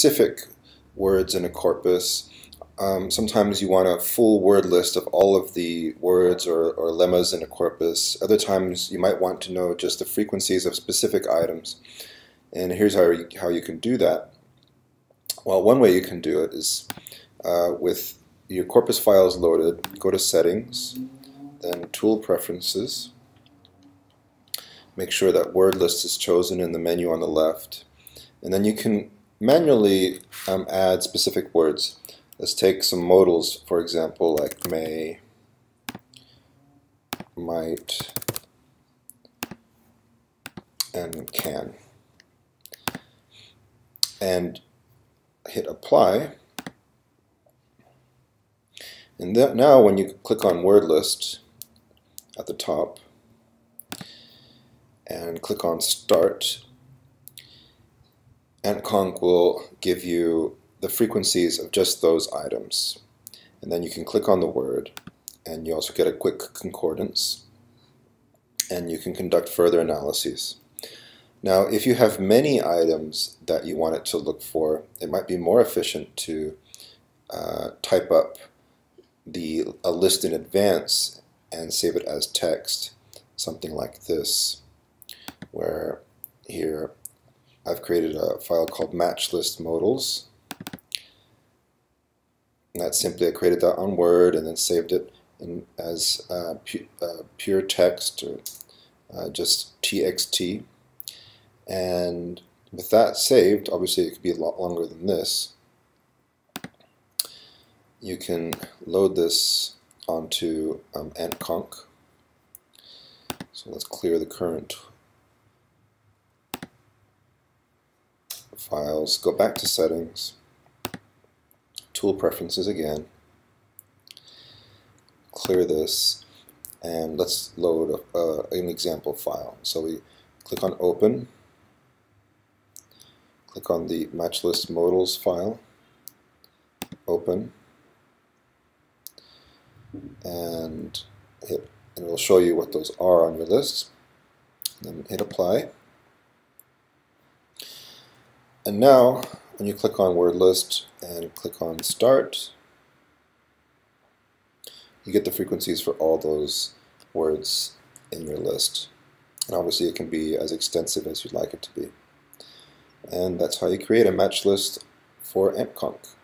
specific words in a corpus. Um, sometimes you want a full word list of all of the words or, or lemmas in a corpus. Other times you might want to know just the frequencies of specific items. And here's how you, how you can do that. Well, one way you can do it is uh, with your corpus files loaded, go to Settings, then Tool Preferences. Make sure that word list is chosen in the menu on the left. And then you can manually um, add specific words. Let's take some modals, for example, like may, might, and can. And hit apply. And that now when you click on word list at the top and click on start, AntConc will give you the frequencies of just those items. And then you can click on the word and you also get a quick concordance and you can conduct further analyses. Now if you have many items that you want it to look for, it might be more efficient to uh, type up the a list in advance and save it as text, something like this, where here I've created a file called match list modals. And that's simply I created that on Word and then saved it in, as uh, pu uh, pure text or uh, just txt. And with that saved, obviously it could be a lot longer than this. You can load this onto um. So let's clear the current files, go back to settings, tool preferences again, clear this, and let's load uh, an example file. So we click on open, click on the match list modals file, open, and hit, and it will show you what those are on your list. Then hit apply. And now, when you click on word list and click on start, you get the frequencies for all those words in your list. And obviously it can be as extensive as you'd like it to be. And that's how you create a match list for AntConc.